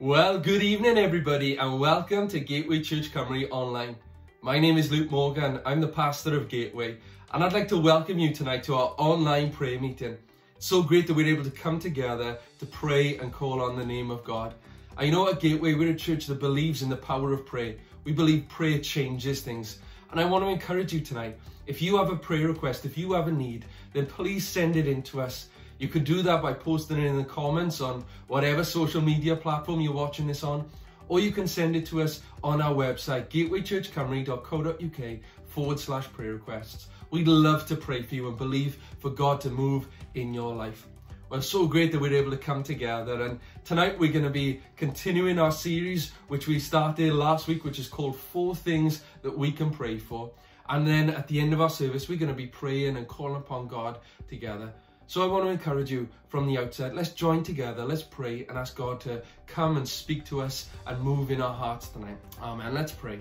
Well, good evening, everybody, and welcome to Gateway Church Cymru Online. My name is Luke Morgan. I'm the pastor of Gateway, and I'd like to welcome you tonight to our online prayer meeting. It's so great that we're able to come together to pray and call on the name of God. And you know, at Gateway, we're a church that believes in the power of prayer. We believe prayer changes things. And I want to encourage you tonight if you have a prayer request, if you have a need, then please send it in to us. You can do that by posting it in the comments on whatever social media platform you're watching this on, or you can send it to us on our website, gatewaychurchcymru.co.uk forward slash prayer requests. We'd love to pray for you and believe for God to move in your life. Well, so great that we're able to come together. And tonight we're going to be continuing our series, which we started last week, which is called Four Things That We Can Pray For. And then at the end of our service, we're going to be praying and calling upon God together. So I want to encourage you from the outset, let's join together, let's pray and ask God to come and speak to us and move in our hearts tonight. Amen. Let's pray.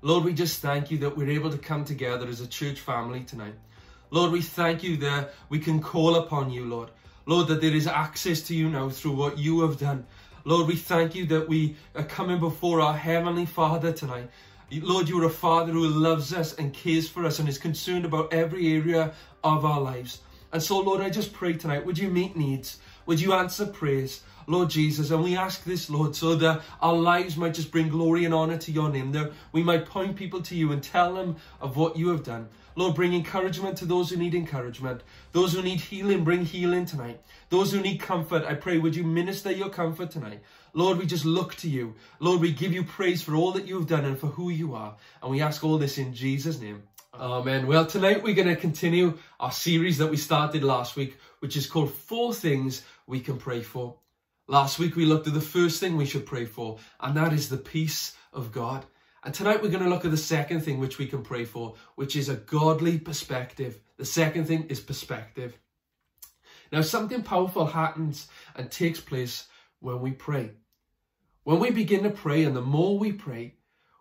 Lord, we just thank you that we're able to come together as a church family tonight. Lord, we thank you that we can call upon you, Lord. Lord, that there is access to you now through what you have done. Lord, we thank you that we are coming before our Heavenly Father tonight. Lord, you are a Father who loves us and cares for us and is concerned about every area of our lives. And so, Lord, I just pray tonight, would you meet needs? Would you answer prayers? Lord Jesus, and we ask this, Lord, so that our lives might just bring glory and honor to your name, that we might point people to you and tell them of what you have done. Lord, bring encouragement to those who need encouragement. Those who need healing, bring healing tonight. Those who need comfort, I pray, would you minister your comfort tonight? Lord, we just look to you. Lord, we give you praise for all that you have done and for who you are. And we ask all this in Jesus' name. Amen. Well, tonight we're going to continue our series that we started last week, which is called Four Things We Can Pray For. Last week we looked at the first thing we should pray for, and that is the peace of God. And tonight we're going to look at the second thing which we can pray for, which is a godly perspective. The second thing is perspective. Now, something powerful happens and takes place when we pray. When we begin to pray, and the more we pray,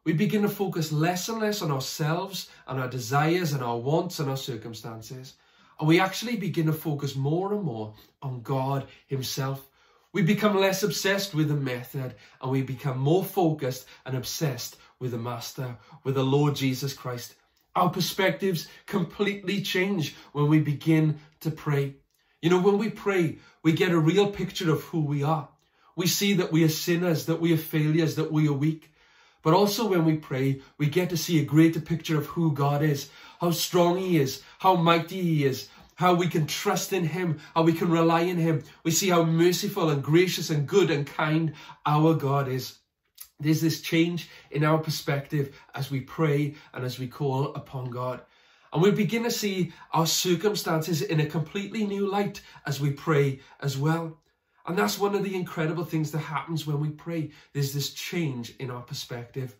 we begin to focus less and less on ourselves and our desires and our wants and our circumstances. And we actually begin to focus more and more on God Himself. We become less obsessed with the method and we become more focused and obsessed with the Master, with the Lord Jesus Christ. Our perspectives completely change when we begin to pray. You know, when we pray, we get a real picture of who we are. We see that we are sinners, that we are failures, that we are weak. But also when we pray, we get to see a greater picture of who God is, how strong He is, how mighty He is, how we can trust in Him, how we can rely on Him. We see how merciful and gracious and good and kind our God is. There's this change in our perspective as we pray and as we call upon God. And we begin to see our circumstances in a completely new light as we pray as well. And that's one of the incredible things that happens when we pray. There's this change in our perspective.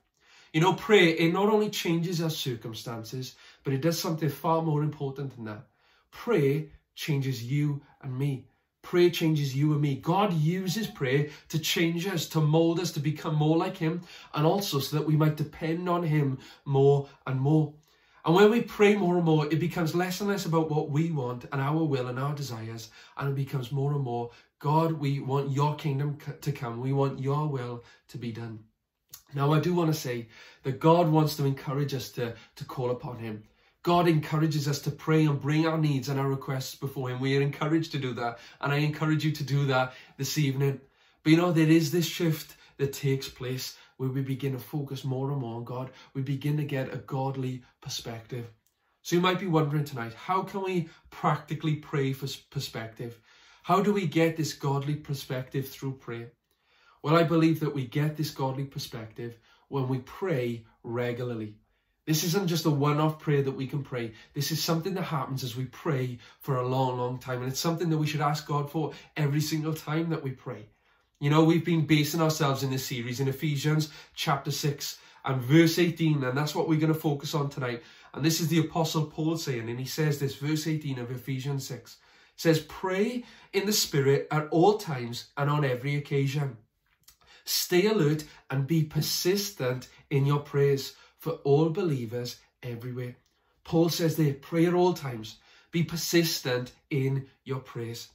You know, prayer, it not only changes our circumstances, but it does something far more important than that. Prayer changes you and me. Prayer changes you and me. God uses prayer to change us, to mold us, to become more like Him, and also so that we might depend on Him more and more. And when we pray more and more, it becomes less and less about what we want and our will and our desires, and it becomes more and more God, we want your kingdom to come. We want your will to be done. Now, I do want to say that God wants to encourage us to, to call upon Him. God encourages us to pray and bring our needs and our requests before Him. We are encouraged to do that, and I encourage you to do that this evening. But you know, there is this shift that takes place where we begin to focus more and more on God. We begin to get a godly perspective. So you might be wondering tonight, how can we practically pray for perspective? How do we get this godly perspective through prayer? Well, I believe that we get this godly perspective when we pray regularly. This isn't just a one off prayer that we can pray. This is something that happens as we pray for a long, long time. And it's something that we should ask God for every single time that we pray. You know, we've been basing ourselves in this series in Ephesians chapter 6 and verse 18, and that's what we're going to focus on tonight. And this is the Apostle Paul saying, and he says this, verse 18 of Ephesians 6 says, Pray in the Spirit at all times and on every occasion. Stay alert and be persistent in your prayers for all believers everywhere. Paul says there, pray at all times. Be persistent in your prayers.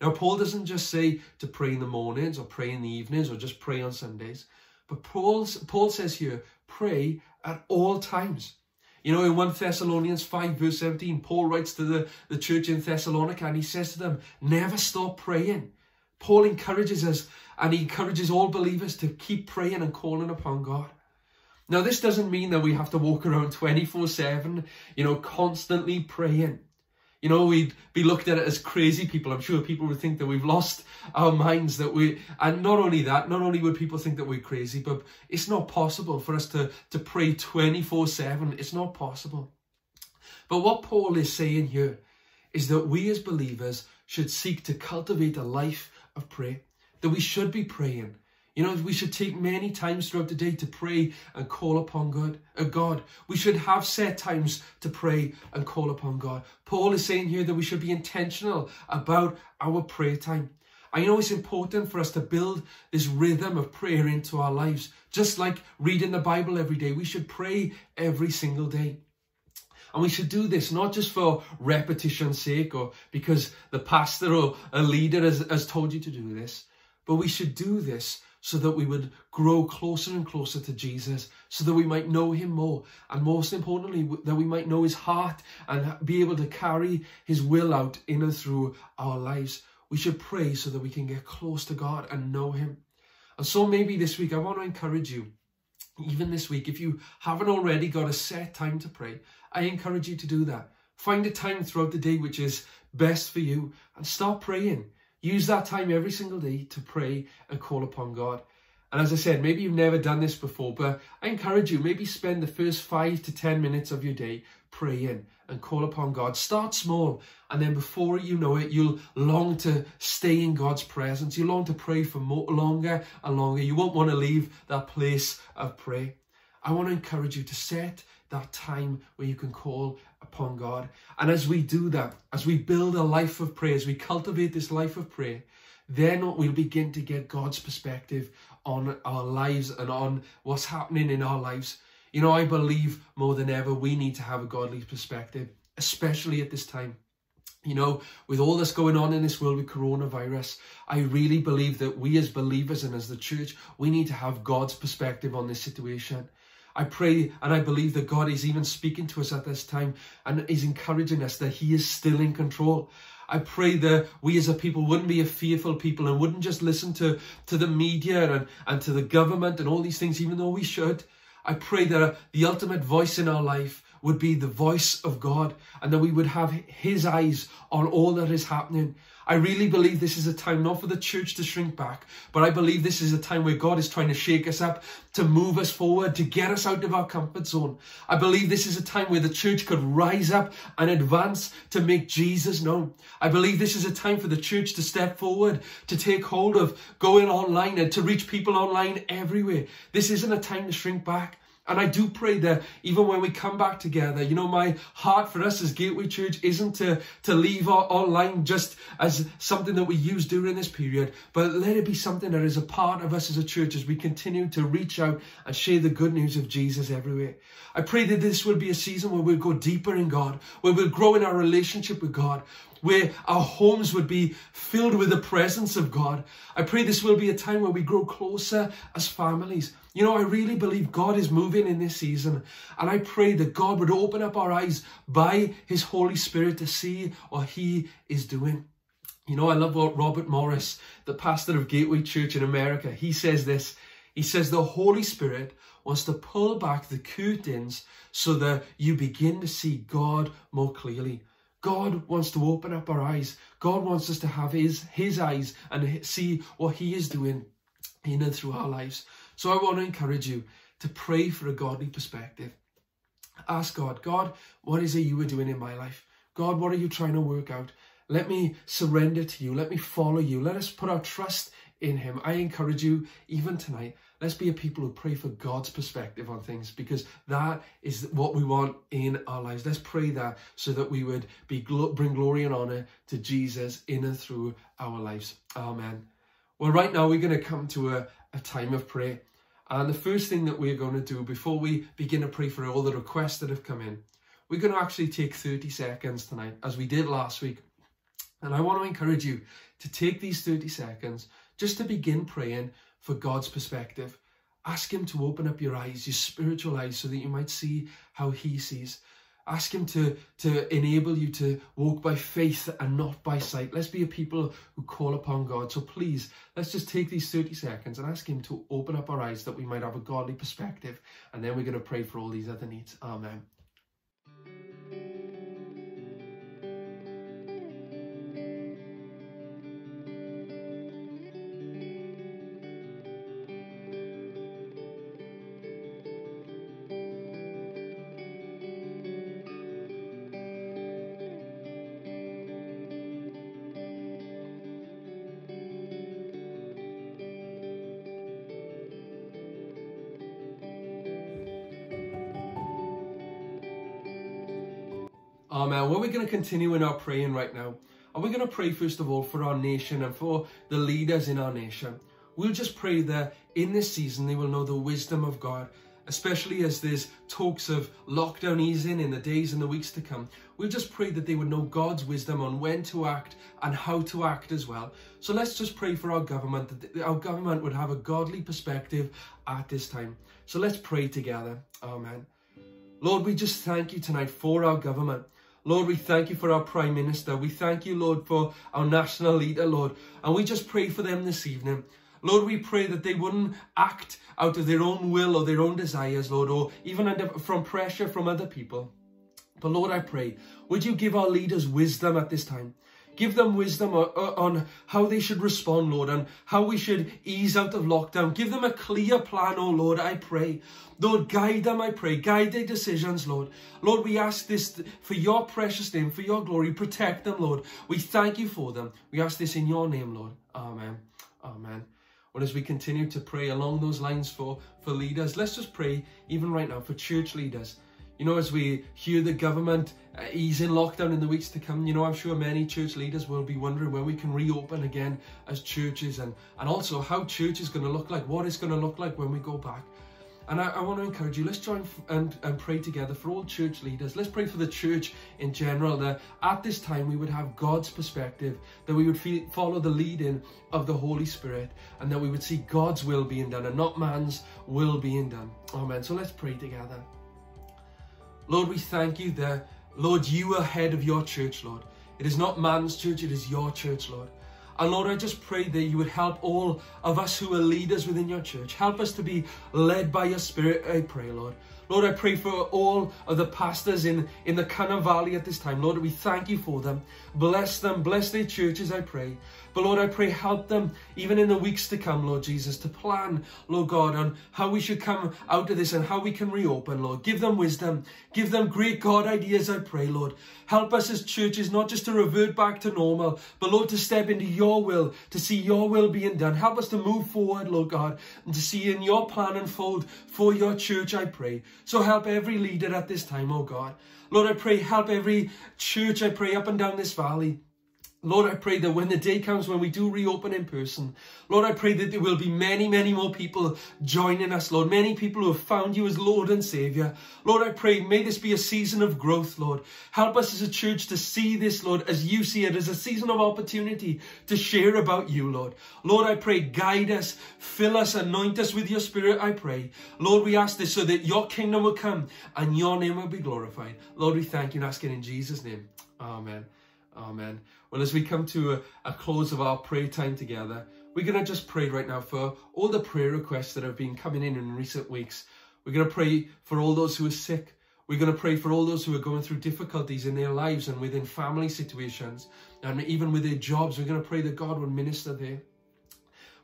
Now, Paul doesn't just say to pray in the mornings or pray in the evenings or just pray on Sundays, but Paul's, Paul says here, pray at all times. You know, in 1 Thessalonians 5, verse 17, Paul writes to the, the church in Thessalonica and he says to them, never stop praying. Paul encourages us and he encourages all believers to keep praying and calling upon God. Now, this doesn't mean that we have to walk around 24 7, you know, constantly praying. You know, we'd be looked at it as crazy people. I'm sure people would think that we've lost our minds, that we, and not only that, not only would people think that we're crazy, but it's not possible for us to, to pray 24 7. It's not possible. But what Paul is saying here is that we as believers should seek to cultivate a life of prayer, that we should be praying, you know, we should take many times throughout the day to pray and call upon God. Uh, God. We should have set times to pray and call upon God. Paul is saying here that we should be intentional about our prayer time. I know it's important for us to build this rhythm of prayer into our lives. Just like reading the Bible every day, we should pray every single day. And we should do this not just for repetition's sake or because the pastor or a leader has, has told you to do this, but we should do this so that we would grow closer and closer to Jesus, so that we might know him more, and most importantly, that we might know his heart and be able to carry his will out in and through our lives. We should pray so that we can get close to God and know him. And so maybe this week, I want to encourage you, even this week, if you haven't already got a set time to pray, I encourage you to do that. Find a time throughout the day which is best for you and start praying. Use that time every single day to pray and call upon God. And as I said, maybe you've never done this before, but I encourage you, maybe spend the first five to 10 minutes of your day praying and call upon God. Start small, and then before you know it, you'll long to stay in God's presence. You'll long to pray for more, longer and longer. You won't want to leave that place of prayer. I want to encourage you to set that time where you can call upon God. And as we do that, as we build a life of prayer, as we cultivate this life of prayer, then we'll begin to get God's perspective on our lives and on what's happening in our lives. You know, I believe more than ever we need to have a godly perspective, especially at this time. You know, with all this going on in this world with coronavirus, I really believe that we as believers and as the church, we need to have God's perspective on this situation. I pray and I believe that God is even speaking to us at this time and is encouraging us that He is still in control. I pray that we as a people wouldn't be a fearful people and wouldn't just listen to, to the media and, and to the government and all these things, even though we should. I pray that the ultimate voice in our life would be the voice of God and that we would have His eyes on all that is happening. I really believe this is a time not for the church to shrink back, but I believe this is a time where God is trying to shake us up, to move us forward, to get us out of our comfort zone. I believe this is a time where the church could rise up and advance to make Jesus known. I believe this is a time for the church to step forward, to take hold of going online and to reach people online everywhere. This isn't a time to shrink back. And I do pray that even when we come back together, you know, my heart for us as Gateway Church isn't to, to leave our online just as something that we use during this period, but let it be something that is a part of us as a church as we continue to reach out and share the good news of Jesus everywhere. I pray that this will be a season where we'll go deeper in God, where we'll grow in our relationship with God, where our homes would be filled with the presence of God. I pray this will be a time where we grow closer as families. You know, I really believe God is moving in this season, and I pray that God would open up our eyes by His Holy Spirit to see what He is doing. You know, I love what Robert Morris, the pastor of Gateway Church in America, he says this. He says the Holy Spirit wants to pull back the curtains so that you begin to see God more clearly. God wants to open up our eyes. God wants us to have his, his eyes and see what he is doing in and through our lives. So I want to encourage you to pray for a godly perspective. Ask God, God, what is it you are doing in my life? God, what are you trying to work out? Let me surrender to you. Let me follow you. Let us put our trust in him. I encourage you, even tonight, let's be a people who pray for God's perspective on things because that is what we want in our lives. Let's pray that so that we would be bring glory and honor to Jesus in and through our lives. Amen. Well, right now we're going to come to a, a time of prayer. And the first thing that we're going to do before we begin to pray for all the requests that have come in, we're going to actually take 30 seconds tonight, as we did last week, And I want to encourage you to take these 30 seconds just to begin praying for God's perspective. Ask Him to open up your eyes, your spiritual eyes, so that you might see how He sees. Ask Him to, to enable you to walk by faith and not by sight. Let's be a people who call upon God. So please, let's just take these 30 seconds and ask Him to open up our eyes that we might have a godly perspective. And then we're going to pray for all these other needs. Amen. Oh, Amen. Well, we're going to continue in our praying right now. And we're going to pray, first of all, for our nation and for the leaders in our nation. We'll just pray that in this season they will know the wisdom of God, especially as there's talks of lockdown easing in the days and the weeks to come. We'll just pray that they would know God's wisdom on when to act and how to act as well. So let's just pray for our government, that our government would have a godly perspective at this time. So let's pray together. Amen. Lord, we just thank you tonight for our government. Lord, we thank you for our Prime Minister. We thank you, Lord, for our national leader, Lord. And we just pray for them this evening. Lord, we pray that they wouldn't act out of their own will or their own desires, Lord, or even under, from pressure from other people. But Lord, I pray, would you give our leaders wisdom at this time? Give them wisdom uh, uh, on how they should respond, Lord, and how we should ease out of lockdown. Give them a clear plan, oh Lord, I pray. Lord, guide them, I pray. Guide their decisions, Lord. Lord, we ask this for your precious name, for your glory. Protect them, Lord. We thank you for them. We ask this in your name, Lord. Amen. Amen. Well, as we continue to pray along those lines for, for leaders, let's just pray even right now for church leaders. You know, as we hear the government uh, ease in lockdown in the weeks to come, you know, I'm sure many church leaders will be wondering when we can reopen again as churches and, and also how church is going to look like, what it's going to look like when we go back. And I, I, want to encourage you, let's join and, and pray together for all church leaders. Let's pray for the church in general, that at this time we would have God's perspective, that we would feel, follow the leading of the Holy Spirit, and that we would see God's will being done and not man's will being done. Amen. So let's pray together. Lord, we thank you that, Lord, you are head of your church, Lord. It is not man's church, it is your church, Lord. And Lord, I just pray that you would help all of us who are leaders within your church. Help us to be led by your spirit, I pray, Lord. Lord, I pray for all of the pastors in, in the Cynon Valley at this time. Lord, we thank you for them. Bless them, bless their churches, I pray. But Lord, I pray help them even in the weeks to come, Lord Jesus, to plan, Lord God, on how we should come out of this and how we can reopen, Lord. Give them wisdom. Give them great God ideas, I pray, Lord. Help us as churches not just to revert back to normal, but Lord, to step into your will, to see your will being done. Help us to move forward, Lord God, and to see in your plan unfold for your church, I pray. So help every leader at this time, oh God. Lord, I pray, help every church, I pray, up and down this valley. Lord, I pray that when the day comes when we do reopen in person, Lord, I pray that there will be many, many more people joining us, Lord. Many people who have found you as Lord and Saviour. Lord, I pray, may this be a season of growth, Lord. Help us as a church to see this, Lord, as you see it, as a season of opportunity to share about you, Lord. Lord, I pray, guide us, fill us, anoint us with your Spirit, I pray. Lord, we ask this so that your kingdom will come and your name will be glorified. Lord, we thank you and ask it in Jesus' name. Amen. Amen. Well, as we come to a, a close of our prayer time together, we're going to just pray right now for all the prayer requests that have been coming in in recent weeks. We're going to pray for all those who are sick. We're going to pray for all those who are going through difficulties in their lives and within family situations and even with their jobs. We're going to pray that God will minister there.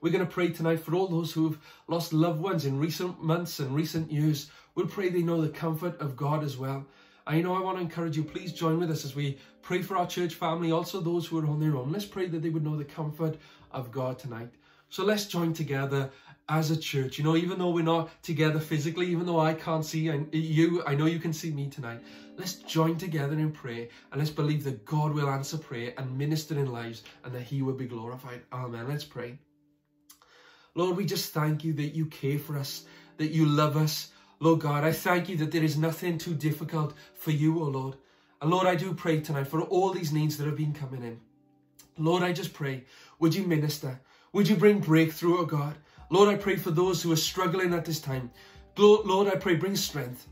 We're going to pray tonight for all those who have lost loved ones in recent months and recent years. We'll pray they know the comfort of God as well. I know I want to encourage you, please join with us as we pray for our church family, also those who are on their own. Let's pray that they would know the comfort of God tonight. So let's join together as a church. You know, even though we're not together physically, even though I can't see you, I know you can see me tonight. Let's join together in prayer and let's believe that God will answer prayer and minister in lives and that He will be glorified. Amen. Let's pray. Lord, we just thank you that you care for us, that you love us, Lord God, I thank you that there is nothing too difficult for you, O Lord. And Lord, I do pray tonight for all these needs that have been coming in. Lord, I just pray, would you minister? Would you bring breakthrough, oh God? Lord, I pray for those who are struggling at this time. Lord, I pray, bring strength.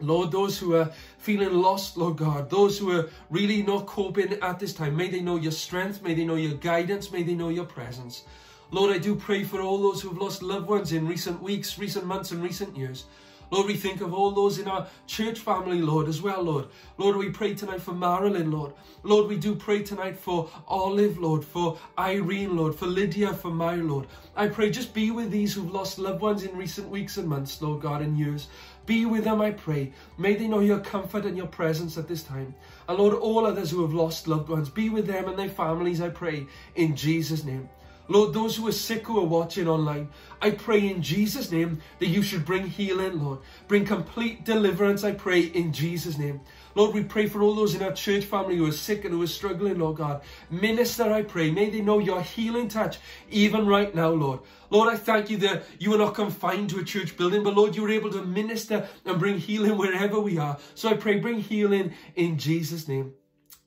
Lord, those who are feeling lost, Lord God, those who are really not coping at this time, may they know your strength, may they know your guidance, may they know your presence. Lord, I do pray for all those who have lost loved ones in recent weeks, recent months, and recent years. Lord, we think of all those in our church family, Lord, as well, Lord. Lord, we pray tonight for Marilyn, Lord. Lord, we do pray tonight for Olive, Lord, for Irene, Lord, for Lydia, for my Lord. I pray just be with these who've lost loved ones in recent weeks and months, Lord God, and years. Be with them, I pray. May they know your comfort and your presence at this time. And Lord, all others who have lost loved ones, be with them and their families, I pray, in Jesus' name. Lord, those who are sick who are watching online, I pray in Jesus' name that you should bring healing, Lord. Bring complete deliverance, I pray, in Jesus' name. Lord, we pray for all those in our church family who are sick and who are struggling, Lord God. Minister, I pray. May they know your healing touch even right now, Lord. Lord, I thank you that you are not confined to a church building, but Lord, you are able to minister and bring healing wherever we are. So I pray, bring healing in Jesus' name.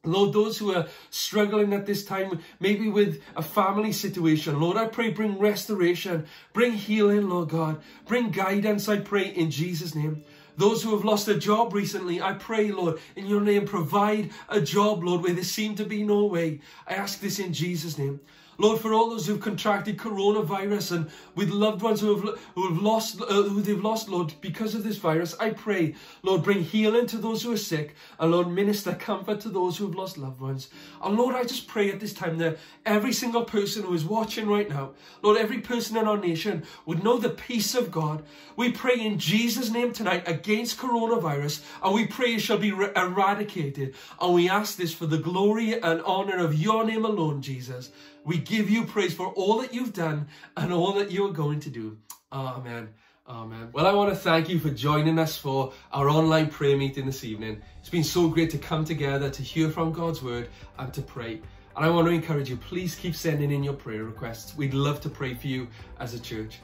Lord, those who are struggling at this time, maybe with a family situation, Lord, I pray bring restoration, bring healing, Lord God, bring guidance, I pray, in Jesus' name. Those who have lost a job recently, I pray, Lord, in your name, provide a job, Lord, where there seem to be no way. I ask this in Jesus' name. Lord, for all those who've contracted coronavirus and with loved ones who have, who have lost, uh, who they've lost, Lord, because of this virus, I pray, Lord, bring healing to those who are sick and Lord, minister comfort to those who have lost loved ones. And Lord, I just pray at this time that every single person who is watching right now, Lord, every person in our nation would know the peace of God. We pray in Jesus' name tonight against coronavirus and we pray it shall be eradicated. And we ask this for the glory and honor of your name alone, Jesus. We give you praise for all that you've done and all that you are going to do. Amen. Amen. Well, I want to thank you for joining us for our online prayer meeting this evening. It's been so great to come together to hear from God's word and to pray. And I want to encourage you, please keep sending in your prayer requests. We'd love to pray for you as a church.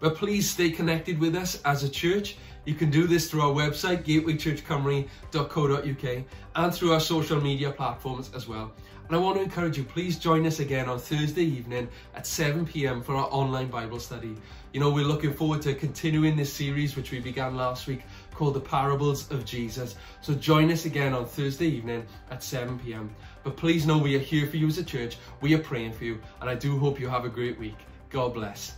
But please stay connected with us as a church. You can do this through our website, gatewaychurchcymru.co.uk, and through our social media platforms as well. And I want to encourage you, please join us again on Thursday evening at 7 pm for our online Bible study. You know, we're looking forward to continuing this series, which we began last week, called The Parables of Jesus. So join us again on Thursday evening at 7 pm. But please know we are here for you as a church. We are praying for you, and I do hope you have a great week. God bless.